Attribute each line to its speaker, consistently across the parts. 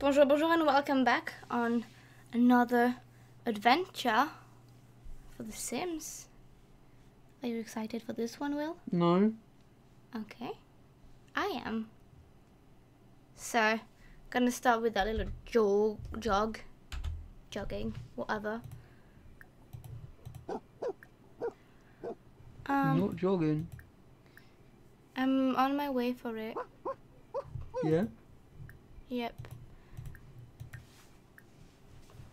Speaker 1: Bonjour, bonjour, and welcome back on another adventure for The Sims. Are you excited for this one, Will?
Speaker 2: No.
Speaker 1: Okay. I am. So, gonna start with that little jog, jog, jogging, whatever.
Speaker 2: I'm
Speaker 1: Um,
Speaker 2: not jogging.
Speaker 1: I'm on my way for it.
Speaker 2: Yeah.
Speaker 1: Yep.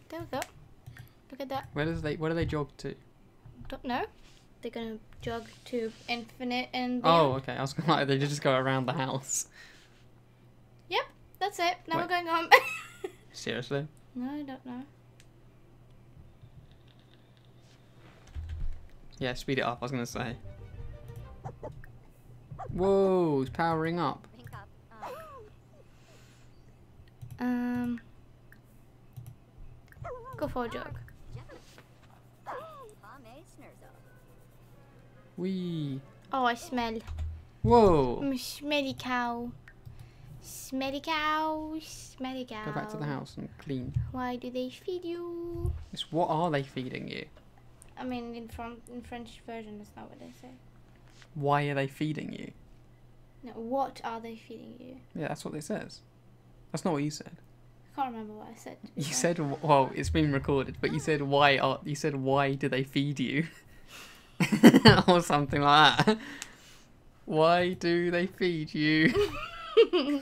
Speaker 1: There we go. Look at that.
Speaker 2: Where does they? Where do they jog to?
Speaker 1: Don't know. They're gonna jog to infinite and
Speaker 2: Oh, okay. I was gonna like they just go around the house.
Speaker 1: Yep, that's it. Now we're going home.
Speaker 2: Seriously?
Speaker 1: no, I don't know.
Speaker 2: Yeah. Speed it up. I was gonna say. Whoa! It's powering up.
Speaker 3: Pink up.
Speaker 1: Um, go for a jog.
Speaker 2: Wee.
Speaker 1: Oh, I smell.
Speaker 2: Whoa!
Speaker 1: I'm a smelly cow. Smelly cow. Smelly cow.
Speaker 2: Go back to the house and clean.
Speaker 1: Why do they feed you?
Speaker 2: It's what are they feeding you?
Speaker 1: I mean, in front in French version, that's not what they say.
Speaker 2: Why are they feeding you?
Speaker 1: No, what are they feeding you?
Speaker 2: Yeah, that's what it says. That's not what you said.
Speaker 1: I can't remember what I said.
Speaker 2: You said well, it's been recorded, but you oh. said why are you said why do they feed you? or something like that. Why do they feed you?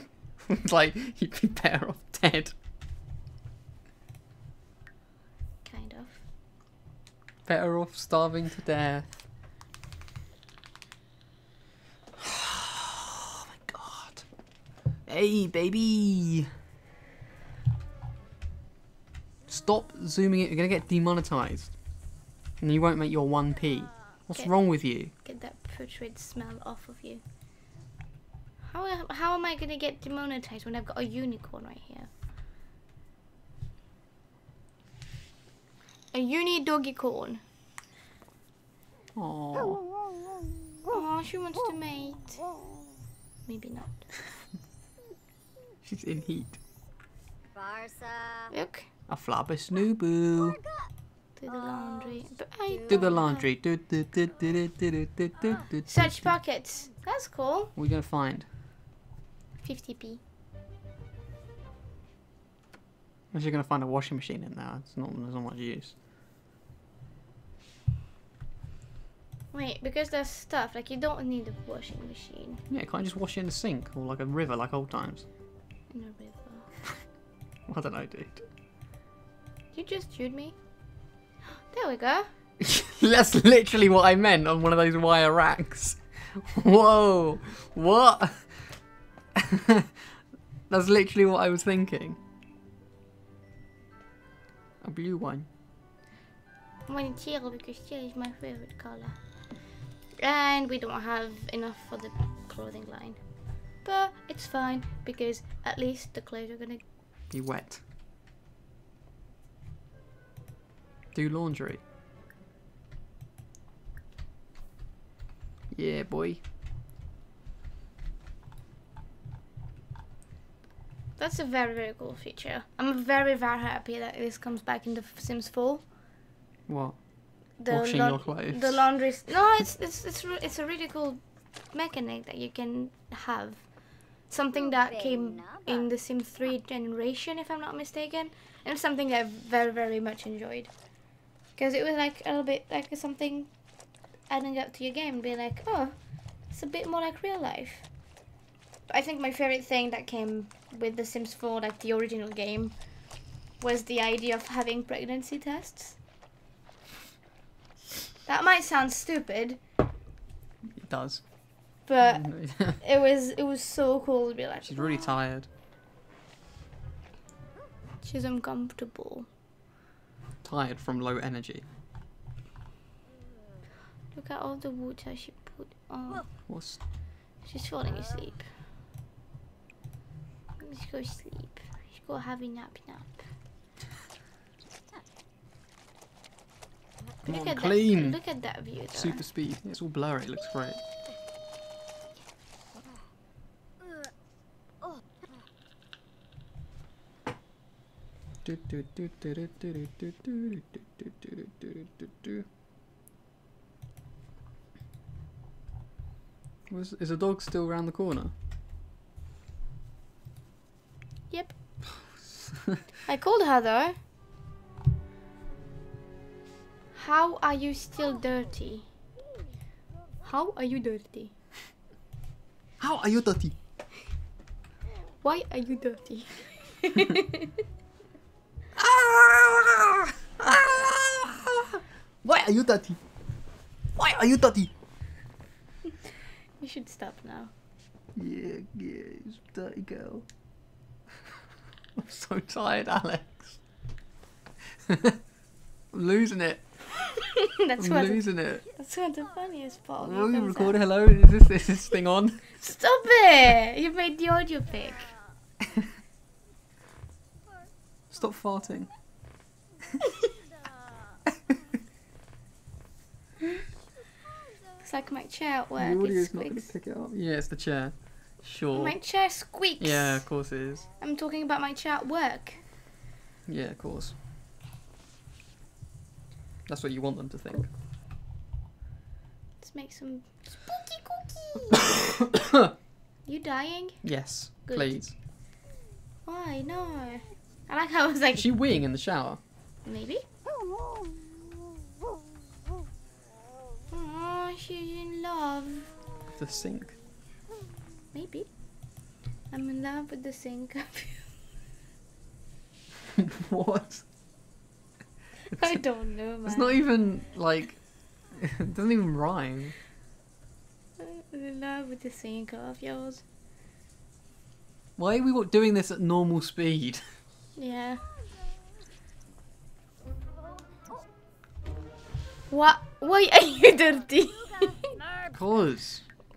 Speaker 2: like you'd be better off dead.
Speaker 1: kind of.
Speaker 2: Better off starving to death. Oh my god. Hey baby. Stop zooming it, you're gonna get demonetized. And you won't make your 1p. What's
Speaker 1: Okay.
Speaker 2: wrong with you?
Speaker 1: Get that putrid smell off of you. How how am I gonna get demonetized when I've got a unicorn right here? A uni doggy corn.
Speaker 2: Oh.
Speaker 1: Oh, she wants to mate. Maybe not.
Speaker 2: She's in heat.
Speaker 3: Barsa.
Speaker 1: Look,
Speaker 2: A flabber snoobu.
Speaker 1: do the laundry. Oh, but I
Speaker 2: Do the
Speaker 1: don't
Speaker 2: laundry. Do, do, do, do, do, do, do, do, do, ah,
Speaker 1: Search
Speaker 2: do.
Speaker 1: pockets. That's cool.
Speaker 2: What are we gonna find?
Speaker 1: 50p.
Speaker 2: Unless you're gonna find a washing machine in there. It's not there's not much use.
Speaker 1: Wait, because there's stuff like you don't need a washing machine
Speaker 2: Yeah, can't you just wash it in the sink or like a river like old times?
Speaker 1: in a river.
Speaker 2: I don't know, dude.
Speaker 1: You just chewed me. There we go.
Speaker 2: That's literally what I meant on one of those wire racks. Whoa! What? That's literally what I was thinking. A blue one.
Speaker 1: I'm wearing teal because teal is my favorite color. And we don't have enough for the clothing line. But it's fine because at least the clothes are gonna.
Speaker 2: Be wet. Do laundry. Yeah, boy.
Speaker 1: That's a very very cool feature. I'm very very happy that this comes back in the Sims 4.
Speaker 2: What?
Speaker 1: The
Speaker 2: Washing your clothes.
Speaker 1: The laundry. No, it's it's it's it's a really cool mechanic that you can have. Something that came in the Sims 3 generation, if I'm not mistaken, and it's something I very very much enjoyed. Because it was like a little bit like something adding up to your game, and be like, oh, it's a bit more like real life. But I think my favorite thing that came with The Sims 4, like the original game, was the idea of having pregnancy tests. That might sound stupid,
Speaker 2: It does.
Speaker 1: but it was it was so cool to be like.
Speaker 2: She's really
Speaker 1: "Wow."
Speaker 2: tired.
Speaker 1: She's uncomfortable.
Speaker 2: Tired from low energy.
Speaker 1: Look at all the water she put on.
Speaker 2: What's
Speaker 1: She's falling asleep. Let's go sleep. Let's go have a nap nap.
Speaker 2: Come
Speaker 1: look
Speaker 2: on,
Speaker 1: at
Speaker 2: clean.
Speaker 1: That, look at that view. Though.
Speaker 2: super speed? It's all blurry. It looks great. Was, is the dog still around the corner?
Speaker 1: Yep. I called her though. How are you still dirty? How are you dirty?
Speaker 2: How are you dirty?
Speaker 1: Why are you dirty?
Speaker 2: Why are you dirty? Why are you dirty?
Speaker 1: you should stop now.
Speaker 2: Yeah, yeah, a dirty girl. I'm so tired, Alex. I'm losing it.
Speaker 1: that's
Speaker 2: I'm
Speaker 1: what.
Speaker 2: losing it.
Speaker 1: That's what the funniest part. of
Speaker 2: Are we recording?
Speaker 1: out.
Speaker 2: Hello? Is this, is this thing on?
Speaker 1: Stop it! You made the audio pic.
Speaker 2: Stop farting.
Speaker 1: Like my chair at work. It
Speaker 2: audio's not going to pick it up. Yeah, it's the chair. Sure.
Speaker 1: My chair squeaks.
Speaker 2: Yeah, of course it is.
Speaker 1: I'm talking about my chair at work.
Speaker 2: Yeah, of course. That's what you want them to think.
Speaker 1: Let's make some spooky cookies. you dying?
Speaker 2: Yes,
Speaker 1: Good.
Speaker 2: please.
Speaker 1: Why? No. I like how I was like,
Speaker 2: Is she weeing in the shower?
Speaker 1: maybe? Oh, she's in love.
Speaker 2: The sink.
Speaker 1: Maybe. I'm in love with the sink. Of yours.
Speaker 2: What?
Speaker 1: I don't know, man.
Speaker 2: It's not even like. It doesn't even rhyme.
Speaker 1: I'm in love with the sink of yours.
Speaker 2: Why are we doing this at normal speed?
Speaker 1: Yeah. What? Why are you dirty?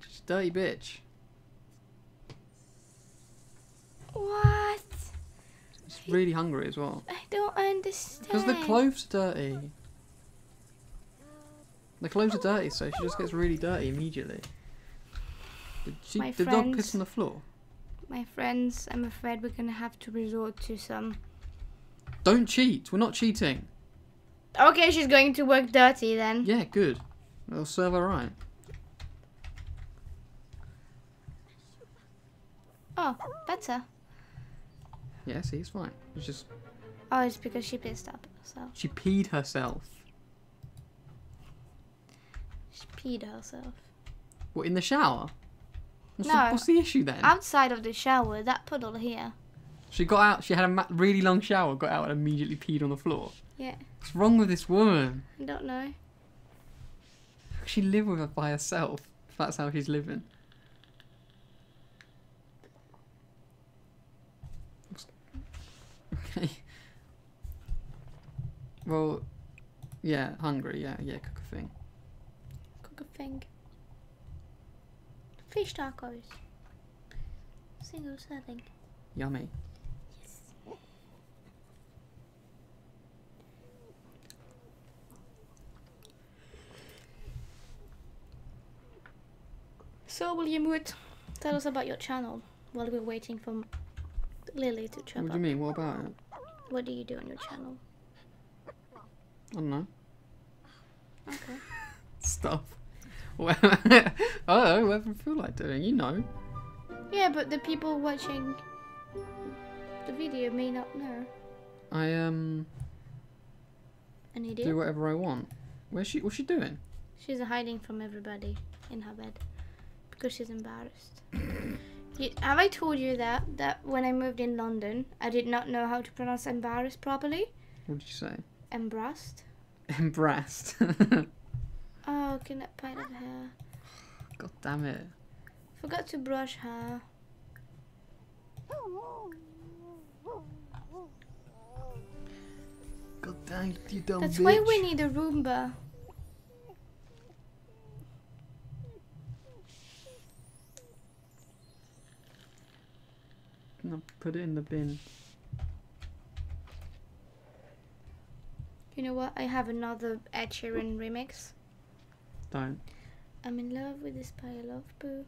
Speaker 2: She's a dirty bitch.
Speaker 1: what?
Speaker 2: She's really hungry as well.
Speaker 1: I don't understand.
Speaker 2: Because the clothes are dirty. The clothes are dirty, so she just gets really dirty immediately. Did she, did the dog piss on the floor?
Speaker 1: My friends, I'm afraid we're gonna have to resort to some.
Speaker 2: Don't cheat. We're not cheating.
Speaker 1: Okay, she's going to work dirty then.
Speaker 2: Yeah, good. It'll serve her right.
Speaker 1: Oh, better.
Speaker 2: Yeah, see, it's fine. It's just
Speaker 1: Oh, it's because she pissed up herself.
Speaker 2: she peed herself.
Speaker 1: She peed herself.
Speaker 2: What in the shower? What's, the,
Speaker 1: No.
Speaker 2: what's the issue then?
Speaker 1: Outside of the shower, that puddle here.
Speaker 2: She got out. She had a really long shower. Got out and immediately peed on the floor.
Speaker 1: Yeah,
Speaker 2: What's wrong with this woman?
Speaker 1: I don't know.
Speaker 2: She live with her by herself? If that's how she's living. Okay. Well, yeah, hungry. Yeah, yeah, cook a thing.
Speaker 1: Cook a thing. Fish tacos. Single serving.
Speaker 2: Yummy.
Speaker 1: So, William Wood, tell us about your channel while we're waiting for Lily to chop
Speaker 2: What do
Speaker 1: up.
Speaker 2: you mean? What about it?
Speaker 1: What do you do on your channel?
Speaker 2: I don't know.
Speaker 1: Okay.
Speaker 2: Stuff. Well, I don't know. Whatever I feel like doing. You know.
Speaker 1: Yeah, but the people watching the video may not know.
Speaker 2: I um
Speaker 1: you
Speaker 2: do
Speaker 1: do?
Speaker 2: whatever I want. Where's she? What's she doing?
Speaker 1: She's hiding from everybody in her bed because she's embarrassed. have I told you that that when I moved in London, I did not know how to pronounce embarrassed properly?
Speaker 2: What did you say?
Speaker 1: Embarrassed.
Speaker 2: Embrassed.
Speaker 1: Oh, can that part of hair?
Speaker 2: God damn it.
Speaker 1: Forgot to brush her.
Speaker 2: God damn you dumb
Speaker 1: That's
Speaker 2: bitch.
Speaker 1: why we need a Roomba.
Speaker 2: No, put it in the bin.
Speaker 1: You know what? I have another Ed Sheeran remix.
Speaker 2: Don't.
Speaker 1: I'm in love with this pile of poo.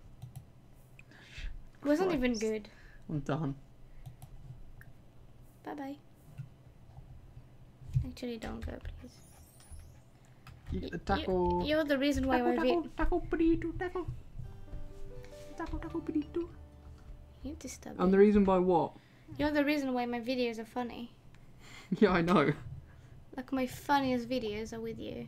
Speaker 1: Wasn't even good.
Speaker 2: I'm done.
Speaker 1: Bye bye. Actually, don't go, please.
Speaker 2: Eat
Speaker 1: Y-
Speaker 2: the uh,
Speaker 1: you-
Speaker 2: taco.
Speaker 1: You're the reason why my
Speaker 2: taco,
Speaker 1: video.
Speaker 2: taco, taco, burrito, taco. Taco, taco, burrito.
Speaker 1: You disturb
Speaker 2: And
Speaker 1: me.
Speaker 2: the reason by what?
Speaker 1: You're the reason why my videos are funny.
Speaker 2: Yeah, I know.
Speaker 1: Like my funniest videos are with you.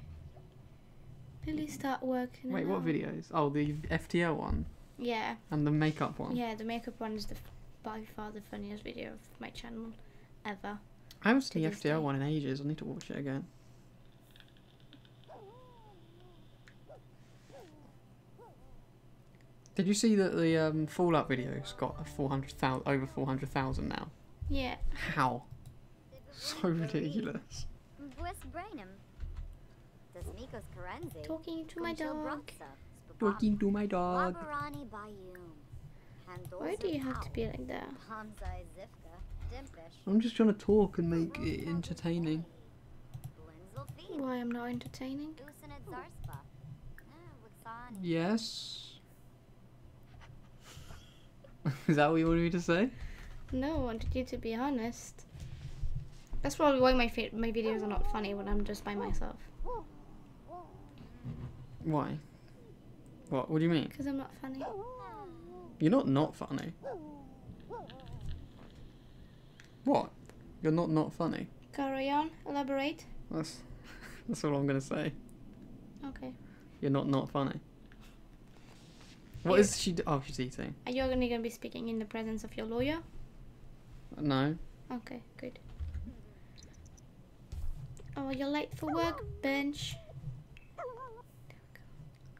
Speaker 1: Lily, mm. start working.
Speaker 2: Wait,
Speaker 1: it
Speaker 2: what videos? Oh, the FTL one
Speaker 1: Yeah,
Speaker 2: and the makeup one.
Speaker 1: yeah. The makeup one is the by far the funniest video of my channel ever.
Speaker 2: I haven't seen the FTL one in ages. I need to watch it again. Did you see that the um, Fallout video's got a 400,000 over 400,000 now?
Speaker 1: Yeah.
Speaker 2: How? So ridiculous.
Speaker 3: Bwis Brainum. Desmikos Karenzi.
Speaker 1: Talking to my dog.
Speaker 2: Talking to my dog.
Speaker 1: Why do you have to be like that?
Speaker 3: Hamzai Zivka. Dimpish.
Speaker 2: I'm just trying to talk and make it entertaining.
Speaker 3: Blinzel Feed.
Speaker 1: Why I'm not entertaining?
Speaker 3: Usanid Zarspa. Wixani.
Speaker 2: Yes. Is that what you wanted me to say?
Speaker 1: No, I wanted you to be honest. That's probably why my my videos are not funny when I'm just by myself.
Speaker 2: Why? What? What do you mean?
Speaker 1: Because I'm not funny.
Speaker 2: You're not not funny. What? You're not not funny.
Speaker 1: Carry on. Elaborate.
Speaker 2: That's that's all I'm gonna say.
Speaker 1: Okay.
Speaker 2: You're not not funny. What is she? Do- oh, she's eating.
Speaker 1: Are you only gonna be speaking in the presence of your lawyer?
Speaker 2: No.
Speaker 1: Okay, good. Oh, you're late for work, bench.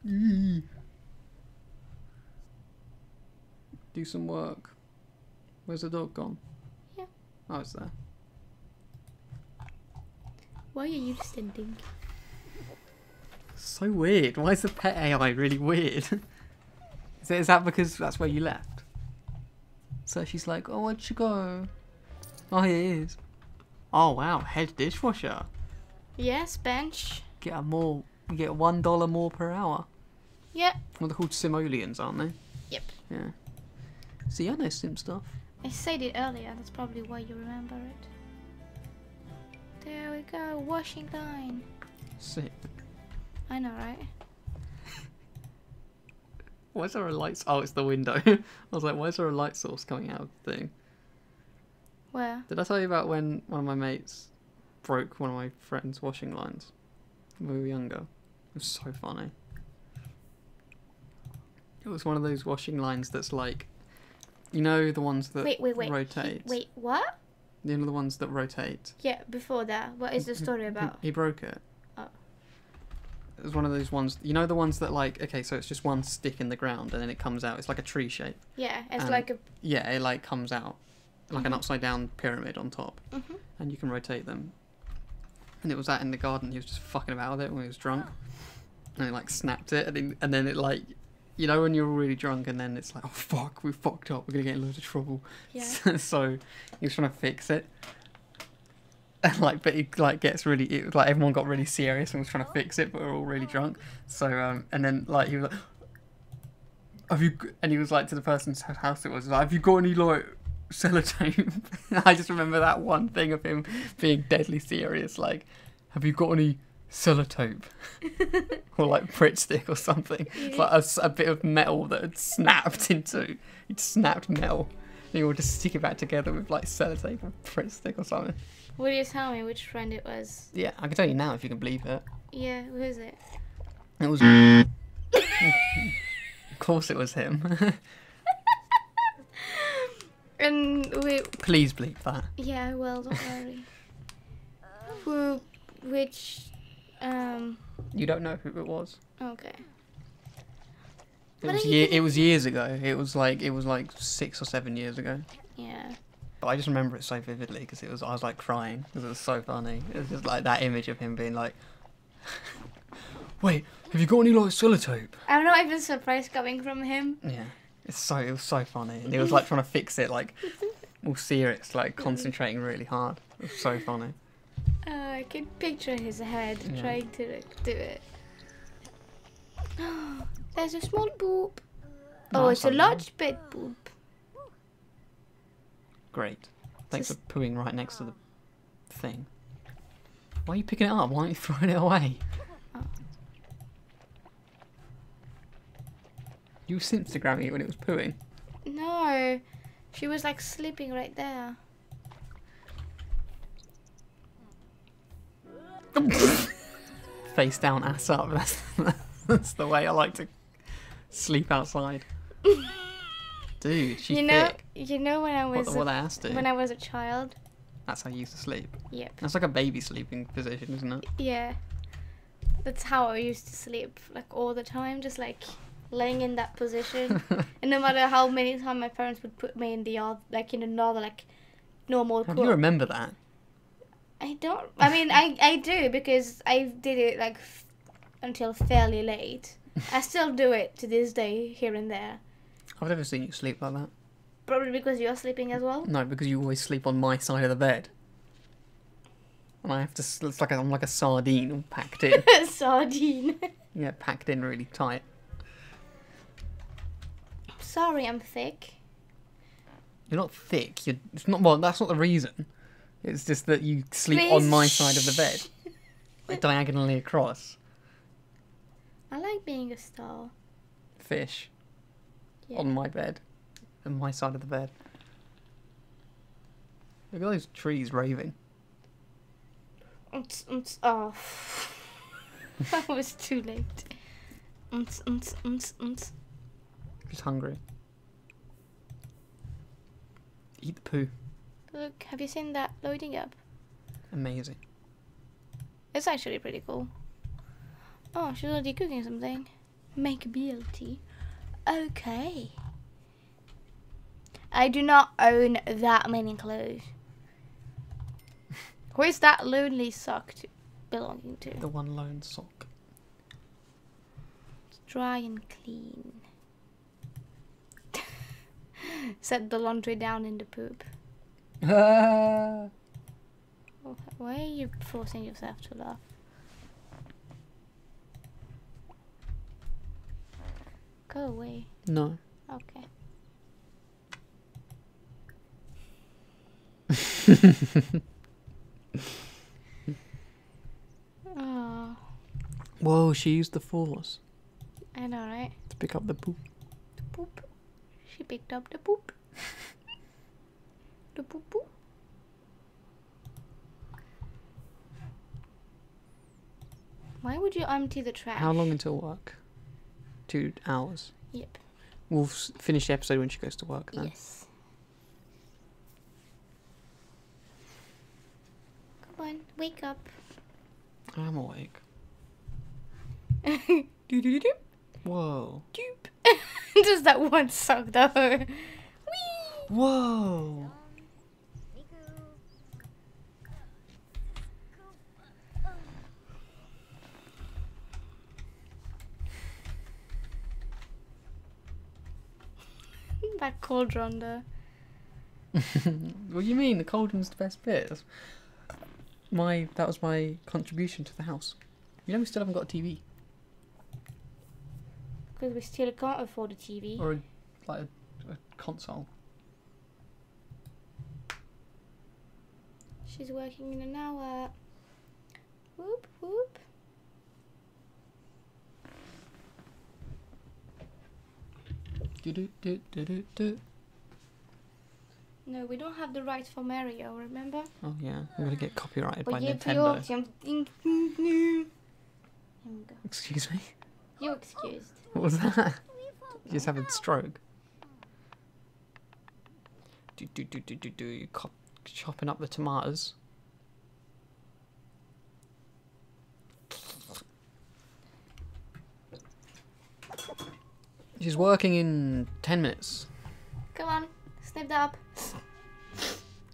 Speaker 2: Do some work. Where's the dog gone?
Speaker 1: Yeah.
Speaker 2: Oh, it's there.
Speaker 1: Why are you standing?
Speaker 2: So weird. Why is the pet AI really weird? is, that because that's where you left? So she's like, oh, where'd you go? Oh, here it is. Oh, wow. Head dishwasher.
Speaker 1: Yes, bench.
Speaker 2: Get a more, get one dollar more per hour.
Speaker 1: Yep.
Speaker 2: Well, they're called simoleons, aren't they?
Speaker 1: Yep.
Speaker 2: Yeah. See, I know sim stuff.
Speaker 1: I said it earlier. That's probably why you remember it. There we go. Washing line.
Speaker 2: Sick.
Speaker 1: I know, right?
Speaker 2: Why is there a light? Oh, it's the window. I was like, why is there a light source coming out of the thing?
Speaker 1: Where?
Speaker 2: Did I tell you about when one of my mates broke one of my friend's washing lines when we were younger? It was so funny. It was one of those washing lines that's like, you know, the ones that
Speaker 1: Wait, wait, wait. He-
Speaker 2: rotate.
Speaker 1: wait, what?
Speaker 2: You know, the ones that rotate.
Speaker 1: Yeah, before that. What is the story
Speaker 2: He-
Speaker 1: about?
Speaker 2: He, broke it.
Speaker 1: Oh.
Speaker 2: It was one of those ones. You know the ones that like okay, so it's just one stick in the ground and then it comes out. It's like a tree shape.
Speaker 1: Yeah, it's
Speaker 2: Um,
Speaker 1: like a.
Speaker 2: Yeah, it like comes out like an
Speaker 1: Mhm.
Speaker 2: upside down pyramid on top,
Speaker 1: Mhm.
Speaker 2: and you can rotate them. And it was that in the garden. He was just fucking about with it when he was drunk, and he like snapped it, and then, and then it like, you know, when you're really drunk, and then it's like, oh fuck, we fucked up. We're gonna get in loads of trouble.
Speaker 1: Yeah.
Speaker 2: so he was trying to fix it. And like, but he like gets really it, was like everyone got really serious and was trying to fix it, but we are all really drunk. So um, and then like he was like, "Have you?" g-" And he was like to the person's house it was like, "Have you got any like sellotape?" I just remember that one thing of him being deadly serious, like, "Have you got any sellotape?" or like Pritt stick or something. It's like a bit of metal that had snapped into, it snapped metal. You would just stick it back together with like sellotape or Pritt stick or something.
Speaker 1: Will you tell me which friend it was?
Speaker 2: Yeah, I can tell you now if you can believe it.
Speaker 1: Yeah, who is it?
Speaker 2: It was. of course, it was him.
Speaker 1: And we.
Speaker 2: Please bleep that.
Speaker 1: yeah, well, don't worry. Who, which, um,
Speaker 2: You don't know who it was.
Speaker 1: okay.
Speaker 2: It was year, It was years ago. It was like it was like six or seven years ago.
Speaker 1: Yeah.
Speaker 2: But I just remember it so vividly because it was I was like crying because it was so funny. It was just like that image of him being like, "Wait, have you got any like sellotape?"
Speaker 1: I'm not even surprised coming from him.
Speaker 2: Yeah, it's so it was so funny, and he was like trying to fix it, like all serious, like concentrating really hard. It was so funny.
Speaker 1: Uh, I can picture his head
Speaker 2: Yeah.
Speaker 1: trying to like, do it. There's a small boop.
Speaker 2: No,
Speaker 1: Oh,
Speaker 2: it's
Speaker 1: it's a large bed boop.
Speaker 2: Great. Thanks
Speaker 1: Just-
Speaker 2: for pooing right next to the thing. Why are you picking it up? Why aren't you throwing it away?
Speaker 1: Oh.
Speaker 2: You were Instagramming it when it was pooing.
Speaker 1: No, she was like sleeping right there.
Speaker 2: Face down, ass up. That's, that's the way I like to sleep outside. Dude, she's
Speaker 1: you know,
Speaker 2: thick.
Speaker 1: you know when I was
Speaker 2: what
Speaker 1: a,
Speaker 2: I asked to.
Speaker 1: when I was a child.
Speaker 2: That's how you used to sleep.
Speaker 1: Yep.
Speaker 2: That's like a baby sleeping position, isn't it?
Speaker 1: Yeah. That's how I used to sleep, like all the time, just like laying in that position. and no matter how many times my parents would put me in the oth- like in another like normal
Speaker 2: How do you remember that?
Speaker 1: I don't. I mean, I I do because I did it like f- until fairly late. I still do it to this day, here and there.
Speaker 2: I've never seen you sleep like that.
Speaker 1: Probably because you're sleeping as well.
Speaker 2: No, because you always sleep on my side of the bed. And I have to. s- It's like I'm like a sardine all packed in.
Speaker 1: Sardine.
Speaker 2: yeah, packed in really tight.
Speaker 1: Sorry, I'm thick.
Speaker 2: You're not thick. You're. It's not. Well, that's not the reason. It's just that you sleep on
Speaker 1: Please
Speaker 2: my side of the bed, like diagonally across.
Speaker 1: I like being a star.
Speaker 2: Fish
Speaker 1: Yeah.
Speaker 2: on my bed, on my side of the bed. Look at those trees raving.
Speaker 1: Unts, unts, oh. that was too late. Unts, unts, unts, unts.
Speaker 2: Just hungry. Eat the poo.
Speaker 1: Look, have you seen that loading up?
Speaker 2: Amazing.
Speaker 1: It's actually pretty cool. Oh, she's already cooking something. Make a BLT. Okay. I do not own that many clothes. Who is that lonely sock to belonging to?
Speaker 2: The one lone sock.
Speaker 1: It's dry and clean. Set the laundry down in the poop. Why are you forcing yourself to laugh? Go away.
Speaker 2: No.
Speaker 1: Okay. Oh,
Speaker 2: Whoa, she used the force
Speaker 1: I know, right?
Speaker 2: to pick up the poop.
Speaker 1: The poop. She picked up the poop. the poop poop. Why would you empty the trash?
Speaker 2: How long until work? Two hours.
Speaker 1: Yep.
Speaker 2: We'll finish the episode when she goes to work then.
Speaker 1: Yes. Come on, wake up.
Speaker 2: I'm awake.
Speaker 1: Doop.
Speaker 2: Whoa.
Speaker 1: Just that one sock though. Whee!
Speaker 2: Whoa.
Speaker 1: That cauldron there.
Speaker 2: what do you mean? The cauldron's the best bit. That's my that was my contribution to the house. You know we still haven't got a TV
Speaker 1: Because we still can't afford a TV.
Speaker 2: or a, like a, a console.
Speaker 1: She's working in an hour. Whoop whoop.
Speaker 2: Do do do do do do.
Speaker 1: No, we don't have the rights for Mario, remember?
Speaker 2: Oh yeah, I'm gonna get copyrighted by
Speaker 1: you
Speaker 2: Nintendo.
Speaker 1: Here.
Speaker 2: Excuse me.
Speaker 1: You're excused.
Speaker 2: What was that? You just having a stroke. Do do do do do do. Cop- chopping up the tomatoes. She's working in ten minutes.
Speaker 1: Come on, snip that up.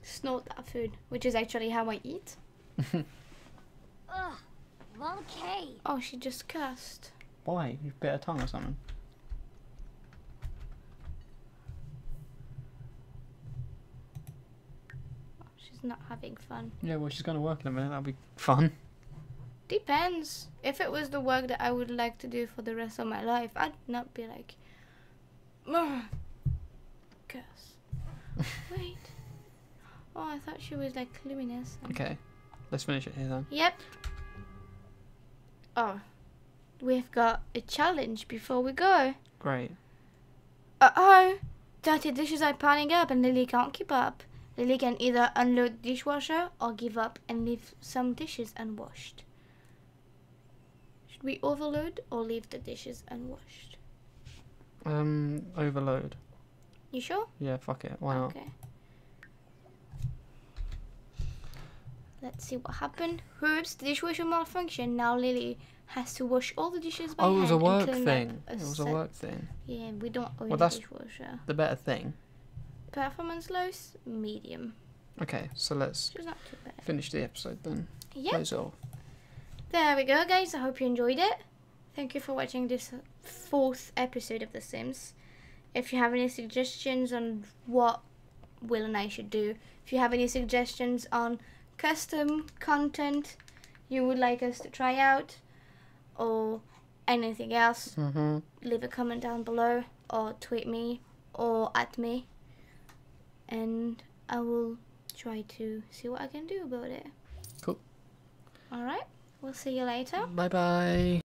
Speaker 1: Snort that food, which is actually how I eat.
Speaker 3: Ugh. Okay.
Speaker 1: Oh, she just cursed.
Speaker 2: Why? You bit her tongue or something?
Speaker 1: Oh, she's not having fun.
Speaker 2: Yeah, well, she's going to work in a minute. That'll be fun.
Speaker 1: Depends. If it was the work that I would like to do for the rest of my life, I'd not be like, "Ugh, curse. Wait. Oh, I thought she was like luminous.
Speaker 2: Okay. let's finish it here then.
Speaker 1: Yep. Oh, we've got a challenge before we go.
Speaker 2: Great.
Speaker 1: Uh oh, dirty dishes are piling up and Lily can't keep up. Lily can either unload dishwasher or give up and leave some dishes unwashed. Should we overload or leave the dishes unwashed?
Speaker 2: Um, overload.
Speaker 1: You sure?
Speaker 2: Yeah, fuck it. Why not?
Speaker 1: Okay. Let's see what happened. Oops, the dishwasher malfunction. Now Lily has to wash all the dishes by hand.
Speaker 2: Oh, it was a work thing.
Speaker 1: a
Speaker 2: It was a work thing.
Speaker 1: Yeah, we don't own
Speaker 2: Well,
Speaker 1: a
Speaker 2: that's-
Speaker 1: dishwasher.
Speaker 2: The better thing.
Speaker 1: Performance lows, medium.
Speaker 2: Okay, so let's
Speaker 1: not
Speaker 2: finish the episode then.
Speaker 1: Yep.
Speaker 2: Close it off.
Speaker 1: There we go, guys. I hope you enjoyed it. Thank you for watching this fourth episode of The Sims. If you have any suggestions on what Will and I should do, if you have any suggestions on custom content you would like us to try out, or anything else,
Speaker 2: Mm-hmm.
Speaker 1: leave a comment down below, or tweet me, or at me, and I will try to see what I can do about it.
Speaker 2: Cool.
Speaker 1: Alright, we'll see you later.
Speaker 2: Bye bye.